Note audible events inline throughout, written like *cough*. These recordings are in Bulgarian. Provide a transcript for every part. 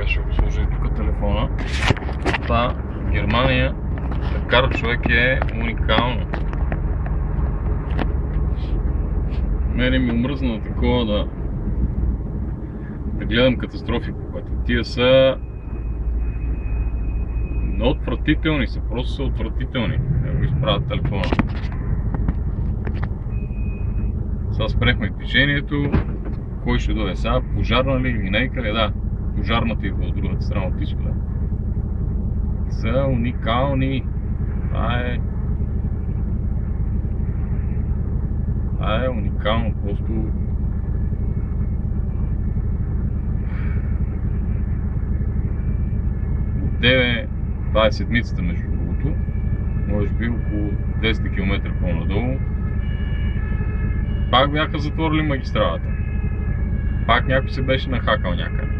Сега ще го сложа и тук телефона. Това в Германия да кара човек е уникално. Мене ми омръзна такова да да гледам катастрофи по пътя. Тия са отвратителни са, просто са отвратителни. Да го изправят телефона. Сега спрехме движението. Кой ще дойде сега? Пожарна ли? Линейка ли? Да. Пожарната идва от другата страна от изхода. Са уникални. Това е... Това е уникално. Просто Деве, това е седмицата между другото, може би около 10 км по-надолу, пак бяха затворили магистралата. Пак някой се беше нахакал някъде.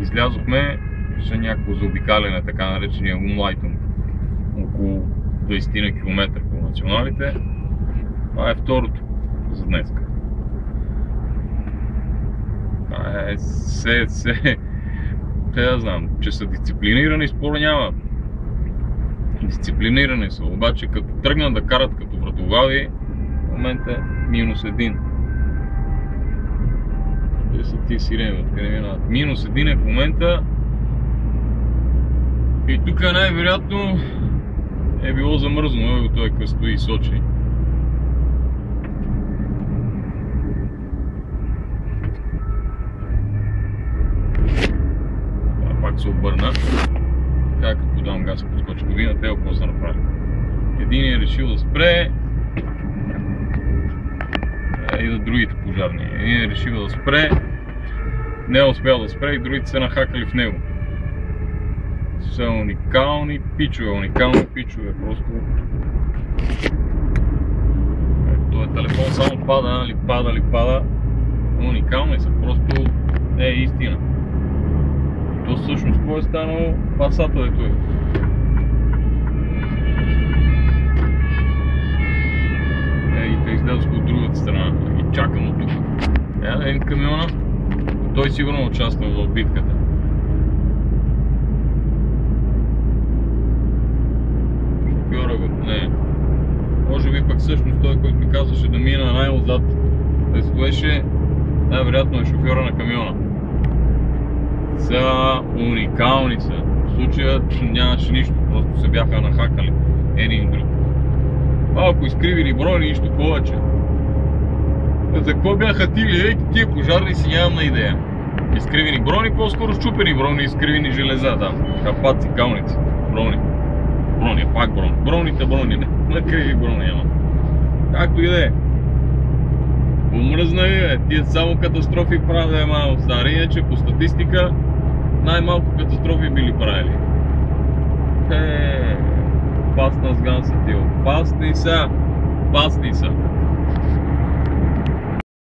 Излязохме за някакво заобикаляне, така наречения Умлайтунг, около 20 км по националите. Това е второто за днеска. Това е се, се, те да знам, че са дисциплинирани, спора няма. Дисциплинирани са, обаче като тръгнат да карат като вратовави, в момента минус един. Къде са тия сирени, откъде минават? Минус един е в момента. И тук най-вероятно е било замръзнало, той къде стои и сочи. пак се обърна. Така като дам газ по скочковина, те какво са направили. Един е решил да спре, и за другите пожарни. Един е решил да спре, не е успял да спре и другите се нахакали в него. Са уникални пичове, уникални пичове, просто... Той е телефон само пада, нали пада, ли пада. Уникални са, просто не е истина. То всъщност какво е станало? Пасатовето е. Е, Той сигурно участва в битката. Шофьора го не. Може би пък всъщност той, който ми казваше да мина най-отзад, да стоеше, най-вероятно е шофьора на камиона са уникални са. В случая нямаше нищо, просто се бяха нахакали един друг. Малко изкривили брони, нищо повече. За какво бяха тили? Ей, тия пожарни си нямам на идея. Изкривени брони, по-скоро щупени брони, изкривени железа там. Капаци, калници, брони. Брони, пак брони. Броните брони, не. *laughs* На криви брони няма. Както и да е. Умръзна ви, е. Тия само катастрофи правят малко стари, иначе по статистика най-малко катастрофи били правили. Е, опасна сган са ти, опасни са, опасни са.